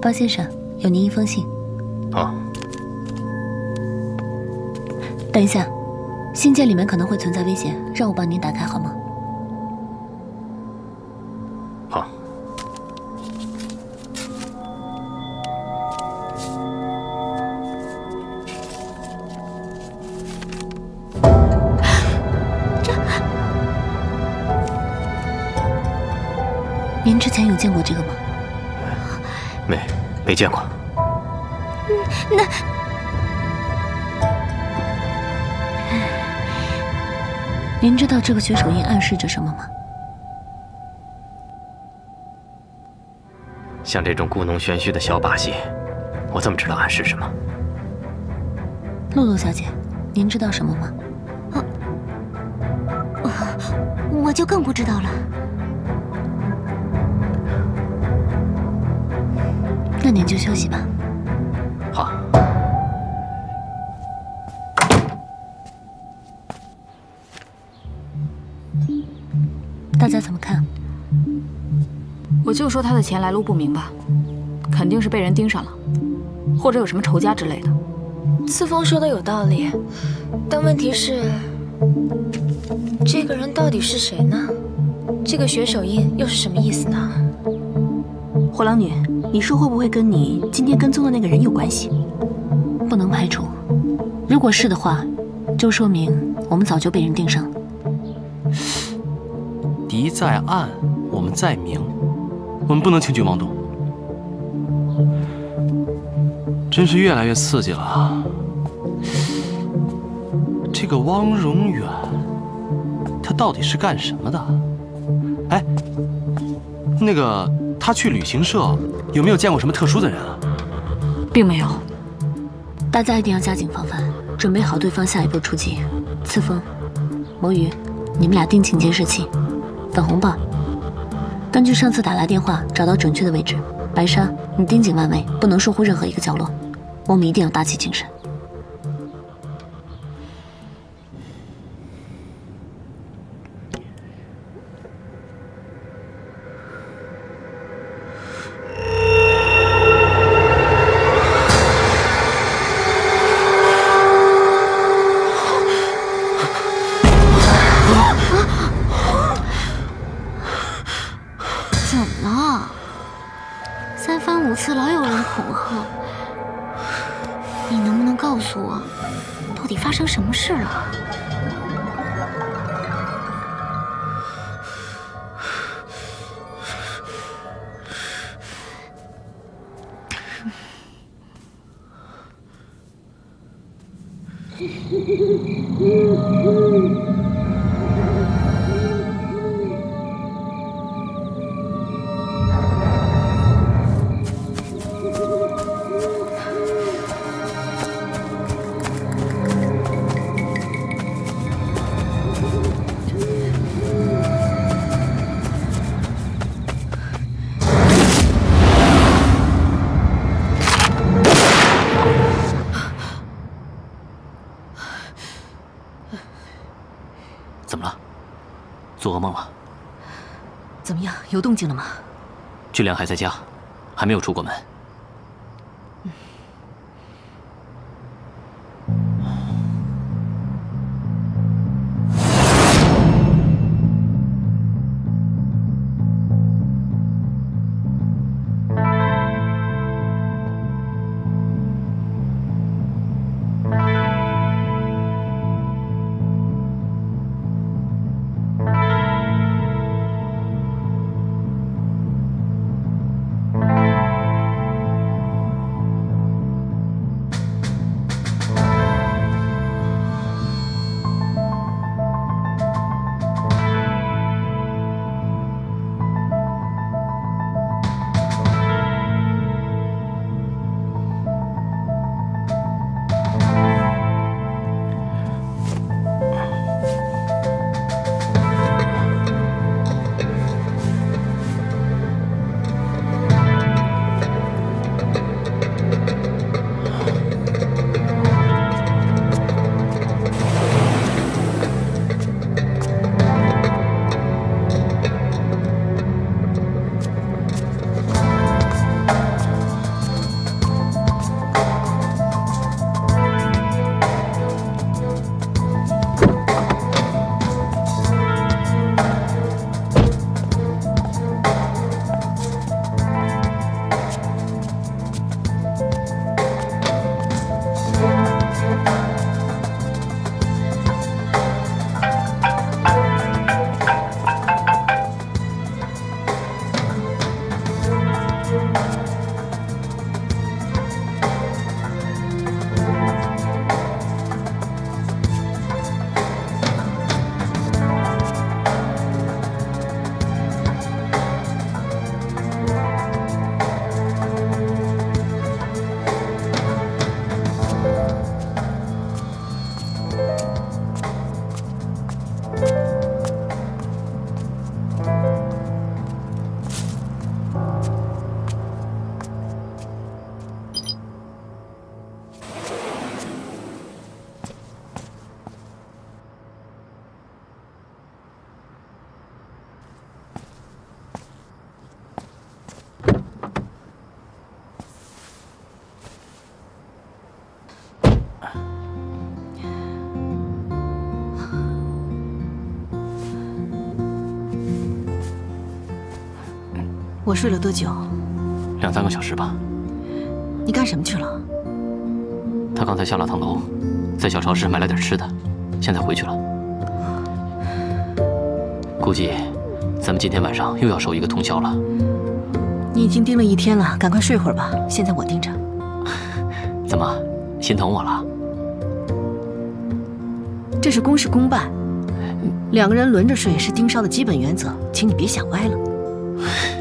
包先生，有您一封信。好。等一下，信件里面可能会存在危险，让我帮您打开好吗？好。这，您之前有见过这个吗？没，没见过。那，您知道这个血手印暗示着什么吗？像这种故弄玄虚的小把戏，我怎么知道暗示什么？露露小姐，您知道什么吗？我就更不知道了。那您就休息吧。好。大家怎么看？我就说他的钱来路不明吧，肯定是被人盯上了，或者有什么仇家之类的。刺风说的有道理，但问题是，这个人到底是谁呢？这个血手印又是什么意思呢？火郎女，你说会不会跟你今天跟踪的那个人有关系？不能排除。如果是的话，就说明我们早就被人盯上了。敌在暗，我们在明，我们不能轻举妄动。真是越来越刺激了。这个汪荣远，他到底是干什么的？哎，那个他去旅行社有没有见过什么特殊的人啊？并没有。大家一定要加紧防范，准备好对方下一步出击。刺风、魔鱼，你们俩盯紧监视器。粉红豹，根据上次打来电话找到准确的位置。白纱，你盯紧万位，不能疏忽任何一个角落。我们一定要打起精神。怎么了？三番五次老有人恐吓，你能不能告诉我，到底发生什么事了？怎么了？做噩梦了？怎么样？有动静了吗？俊良还在家，还没有出过门。我睡了多久？两三个小时吧。你干什么去了？他刚才下了趟楼，在小超市买了点吃的，现在回去了。估计咱们今天晚上又要守一个通宵了。你已经盯了一天了，赶快睡会儿吧。现在我盯着。怎么，心疼我了？这是公事公办，两个人轮着睡是盯梢的基本原则，请你别想歪了。